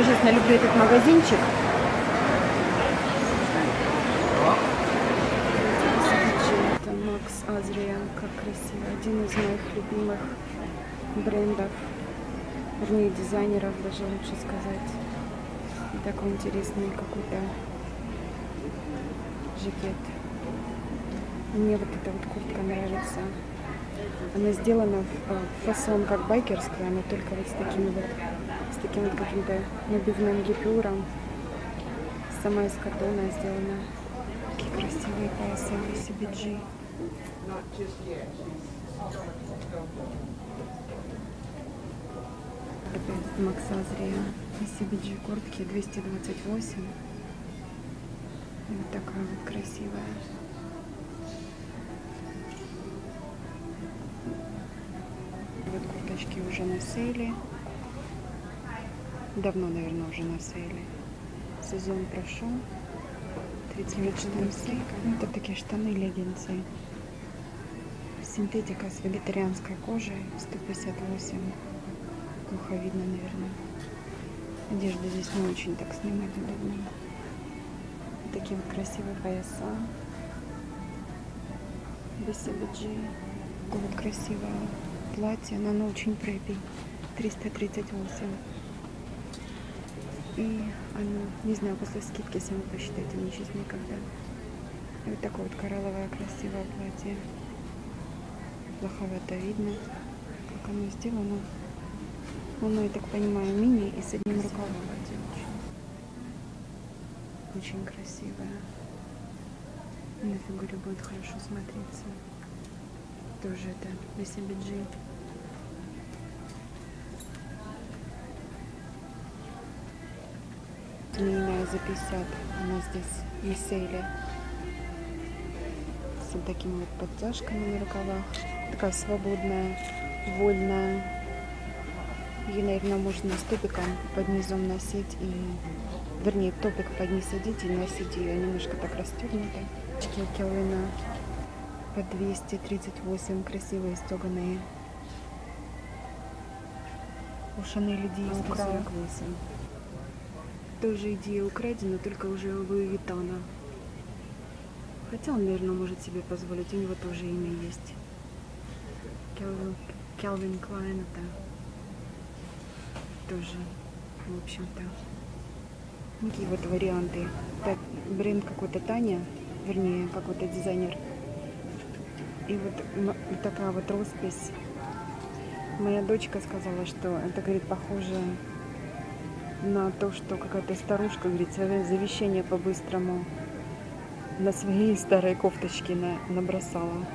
Ужасно люблю этот магазинчик. Это Макс Азриан, как красиво. Один из моих любимых брендов, вернее дизайнеров даже лучше сказать. И такой интересный какой-то жакет. Мне вот эта вот куртка нравится. Она сделана в э, фасон как байкерская, но только вот с такими вот, с таким вот каким-то набивным гипюром. Сама из картона сделана. Какие красивые пояса в CBG. Опять Макс Азрия. CBG куртки 228. И вот такая вот красивая. Курточки уже на. Давно, наверное, уже на. Сезон прошел. 30 штаны. Ну, это такие штаны, леггинсы. Синтетика с вегетарианской кожей. 158. Плохо видно, наверное. Одежда здесь не очень так снимать удобно. Такие вот красивые пояса. BCBG. Такое вот красивое платье, но оно очень препи. 338. И оно, не знаю, после скидки сами посчитайте, мне сейчас никогда. И вот такое вот коралловое красивое платье. Плоховато видно, как оно сделано. Оно, я так понимаю, мини и с одним рукавом. Очень красивое. На фигуре будет хорошо смотреться. Тоже это BCBG. Льняная за 50. Она здесь сейле. С вот такими вот подтяжками на рукавах. Такая свободная, вольная. Ее, наверное, можно с топиком под низом носить и вернее, топик под низ одеть и носить ее немножко так расстегнуто. Очки Келвина по 238 красивые стеганые. У Шанель идея 148. Тоже идея украдена, только уже у Луи Виттона. Хотя он, наверное, может себе позволить, у него тоже имя есть. Келвин, Келвин Клайн это тоже, в общем-то. Такие вот варианты. Так, бренд какой-то Таня, вернее, какой-то дизайнер. И вот такая вот роспись. Моя дочка сказала, что это, говорит, похоже на то, что какая-то старушка, говорит, свое завещание по-быстрому на свои старые кофточки на, набросала.